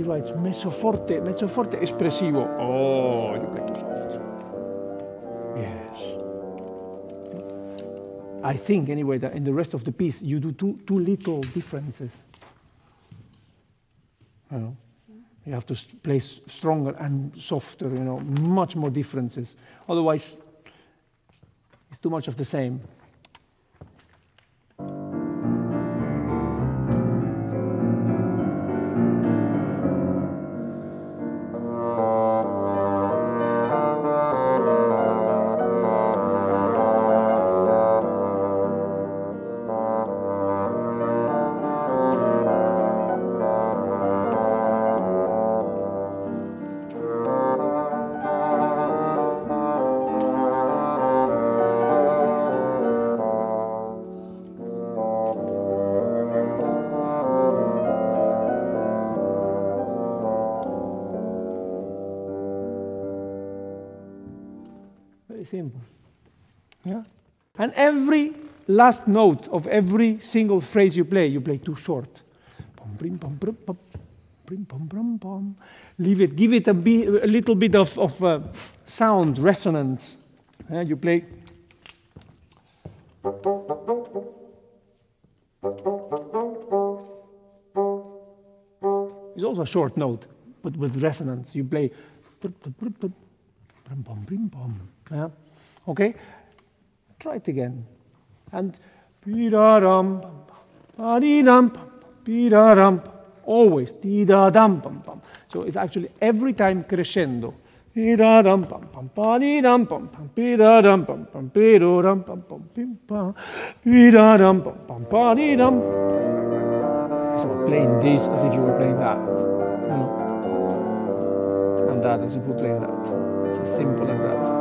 it's mezzo forte, mezzo forte espressivo. Oh, you play too soft. Yes. I think anyway that in the rest of the piece you do two, two little differences. You know, you have to play stronger and softer, you know, much more differences. Otherwise, it's too much of the same. Very simple. Yeah? And every last note of every single phrase you play, you play too short. Leave it, give it a, bi- a little bit of, of uh, sound, resonance. Yeah, you play. It's also a short note, but with resonance. You play. Pum, pum, prim, pum. Yeah? Okay? Try it again. And Piraram, paridam, piraram, always didadam, pam, pam. So it's actually every time crescendo. Piraram, pam, pam, paridam, pam, pam, piraram, pam, pam, piroram, pam, pam, pim, pam, piraram, pam, pam, paridam. So playing this as if you were playing that. And that as if you were playing that. It's as simple as that.